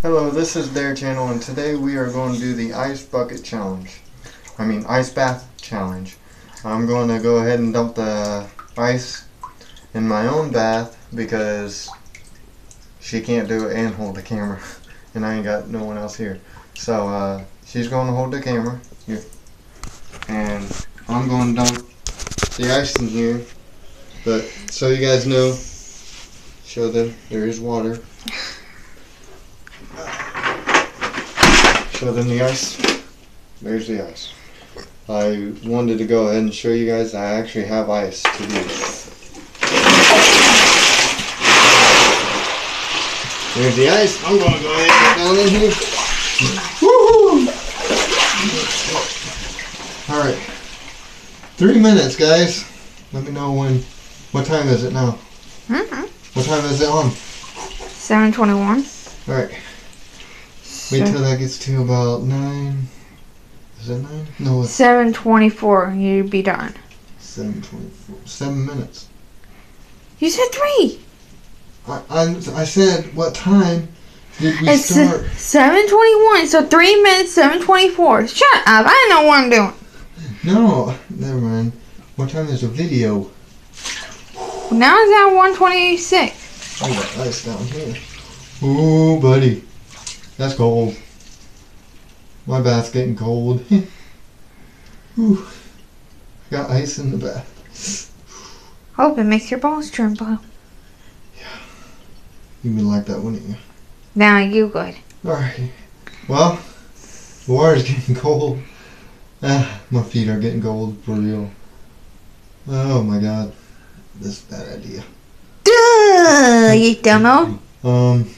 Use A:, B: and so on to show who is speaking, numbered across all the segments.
A: Hello, this is their Channel, and today we are going to do the ice bucket challenge. I mean, ice bath challenge. I'm going to go ahead and dump the ice in my own bath because she can't do it and hold the camera, and I ain't got no one else here. So uh, she's going to hold the camera here, and I'm going to dump the ice in here. But so you guys know, show them there is water. Show them the ice. There's the ice. I wanted to go ahead and show you guys I actually have ice to do. There's the ice. I'm gonna go ahead and get down in here. Woohoo! Alright. Three minutes, guys. Let me know when. What time is it now?
B: Mm-hmm.
A: What time is it on?
B: 721.
A: Alright. Wait till that gets to about nine. Is it nine? No, it's
B: 724. You'd be done.
A: seven twenty-four. Seven minutes.
B: You said three.
A: I, I, I said, what time did we
B: It's
A: start?
B: 721. So three minutes, 724. Shut up. I know what I'm doing.
A: No, never mind. What time is the video?
B: Now it's at 126.
A: I got ice down here. Ooh, buddy. That's cold. My bath's getting cold. Ooh. I got ice in the bath.
B: Hope it makes your balls tremble. Yeah.
A: You would like that, wouldn't you?
B: Now you good.
A: Alright. Well, the water's getting cold. Ah, my feet are getting cold for real. Oh my god. This is a bad idea.
B: Duh, you dumbo.
A: Um,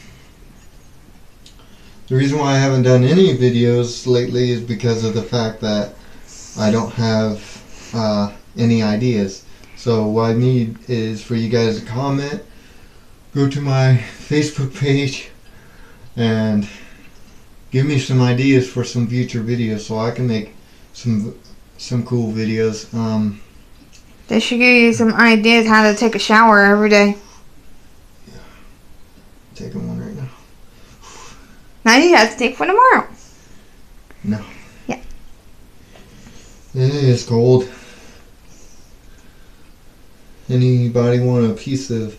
A: the reason why I haven't done any videos lately is because of the fact that I don't have uh, any ideas. So what I need is for you guys to comment, go to my Facebook page, and give me some ideas for some future videos so I can make some some cool videos. Um,
B: They should give you some ideas how to take a shower every day.
A: taking one right now.
B: Now you have to take for tomorrow. No. Yeah.
A: And it is cold. Anybody want a piece of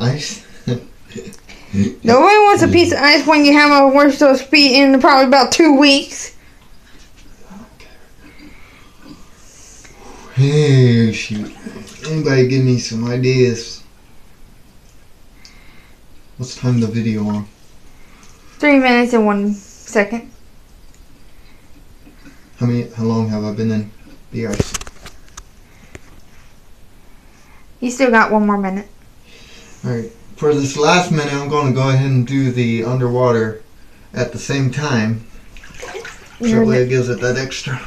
A: ice?
B: Nobody wants a piece of ice when you haven't washed those feet in probably about two weeks.
A: Hey, shoot. Anybody give me some ideas? What's time the video on?
B: Three minutes and one second.
A: How many? How long have I been in the ice?
B: You still got one more minute.
A: Alright, for this last minute, I'm going to go ahead and do the underwater at the same time.
B: You're
A: So
B: an-
A: it gives it that extra.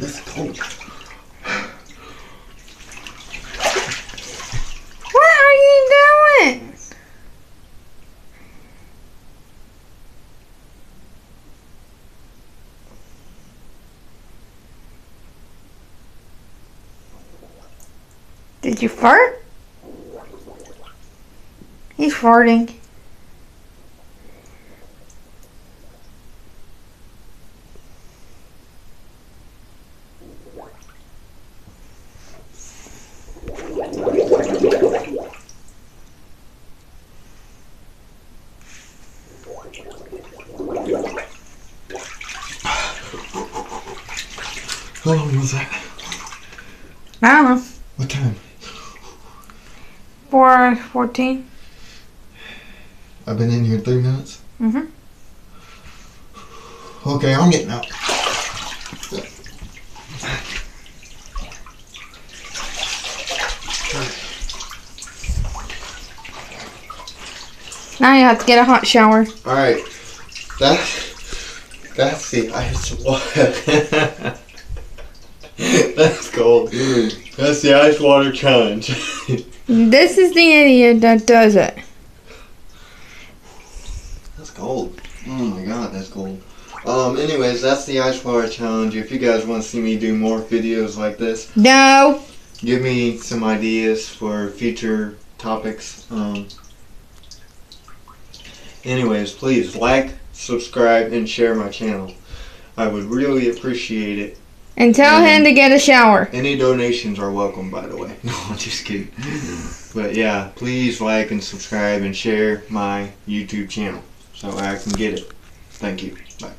A: This cold.
B: What are you doing? Did you fart? He's farting.
A: How long was that?
B: I don't know.
A: What time?
B: Four fourteen.
A: I've been in here three minutes.
B: Mhm.
A: Okay, I'm getting out.
B: Now you have to get a hot shower.
A: All right, that that's the ice water. that's cold. That's the ice water challenge.
B: This is the idiot that does it.
A: that's cold. Oh my god, that's cold. Um, anyways, that's the ice water challenge. If you guys want to see me do more videos like this,
B: No.
A: give me some ideas for future topics. Um, anyways, please like, subscribe, and share my channel. I would really appreciate it.
B: And tell him mm-hmm. to get a shower.
A: Any donations are welcome, by the way. No, I'm just kidding. But yeah, please like and subscribe and share my YouTube channel so I can get it. Thank you. Bye.